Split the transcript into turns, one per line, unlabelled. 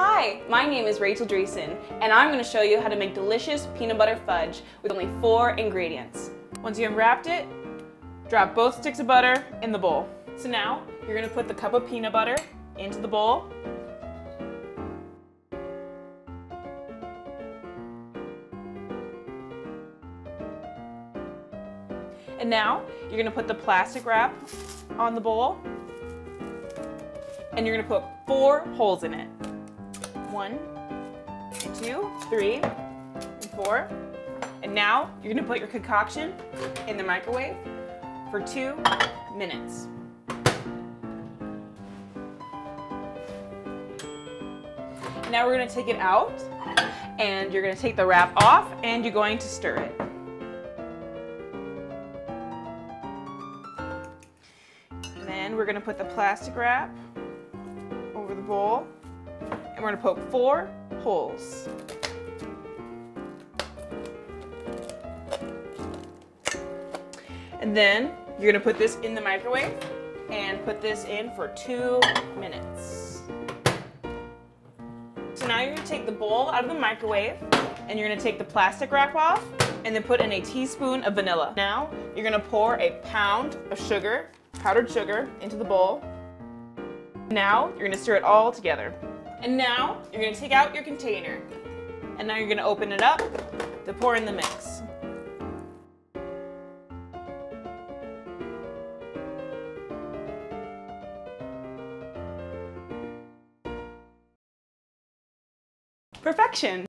Hi, my name is Rachel Dreesen, and I'm going to show you how to make delicious peanut butter fudge with only four ingredients.
Once you have wrapped it, drop both sticks of butter in the bowl. So now, you're gonna put the cup of peanut butter into the bowl. And now, you're gonna put the plastic wrap on the bowl. And you're gonna put four holes in it. One, two, three, and four. And now you're gonna put your concoction in the microwave for two minutes. Now we're gonna take it out and you're gonna take the wrap off and you're going to stir it. And then we're gonna put the plastic wrap over the bowl and we're gonna poke four holes. And then you're gonna put this in the microwave and put this in for two minutes. So now you're gonna take the bowl out of the microwave and you're gonna take the plastic wrap off and then put in a teaspoon of vanilla. Now you're gonna pour a pound of sugar, powdered sugar, into the bowl. Now you're gonna stir it all together. And now you're gonna take out your container and now you're gonna open it up to pour in the mix. Perfection!